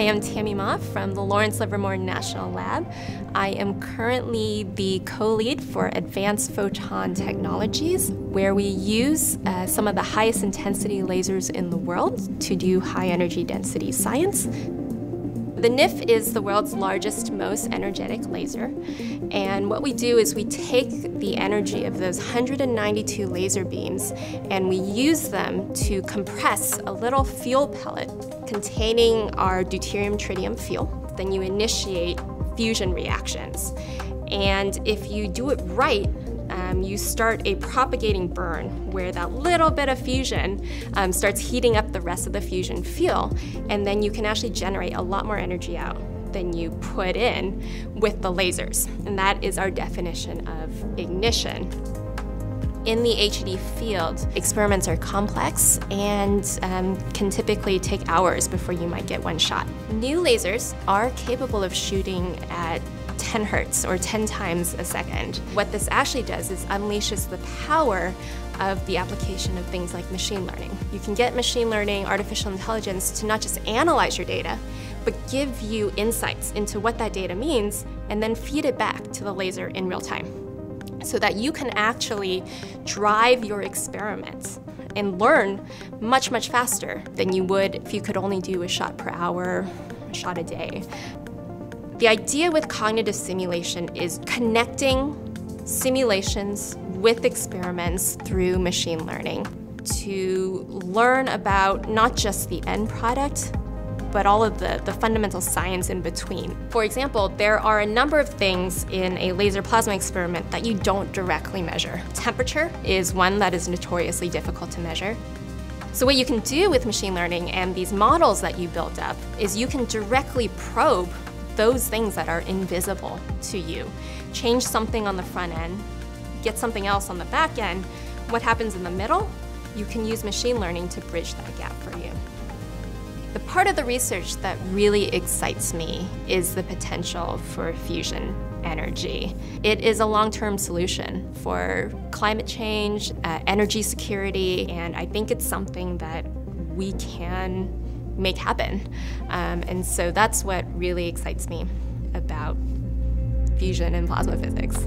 I am Tammy Ma from the Lawrence Livermore National Lab. I am currently the co-lead for Advanced Photon Technologies, where we use uh, some of the highest intensity lasers in the world to do high energy density science. The NIF is the world's largest, most energetic laser. And what we do is we take the energy of those 192 laser beams and we use them to compress a little fuel pellet containing our deuterium tritium fuel. Then you initiate fusion reactions. And if you do it right, um, you start a propagating burn where that little bit of fusion um, starts heating up the rest of the fusion fuel, and then you can actually generate a lot more energy out than you put in with the lasers. And that is our definition of ignition. In the HED field, experiments are complex and um, can typically take hours before you might get one shot. New lasers are capable of shooting at 10 hertz or 10 times a second. What this actually does is unleashes the power of the application of things like machine learning. You can get machine learning, artificial intelligence to not just analyze your data, but give you insights into what that data means and then feed it back to the laser in real time so that you can actually drive your experiments and learn much, much faster than you would if you could only do a shot per hour, a shot a day. The idea with cognitive simulation is connecting simulations with experiments through machine learning to learn about not just the end product, but all of the, the fundamental science in between. For example, there are a number of things in a laser plasma experiment that you don't directly measure. Temperature is one that is notoriously difficult to measure. So what you can do with machine learning and these models that you build up is you can directly probe those things that are invisible to you. Change something on the front end, get something else on the back end. What happens in the middle? You can use machine learning to bridge that gap for you. The part of the research that really excites me is the potential for fusion energy. It is a long-term solution for climate change, uh, energy security, and I think it's something that we can make happen. Um, and so that's what really excites me about fusion and plasma physics.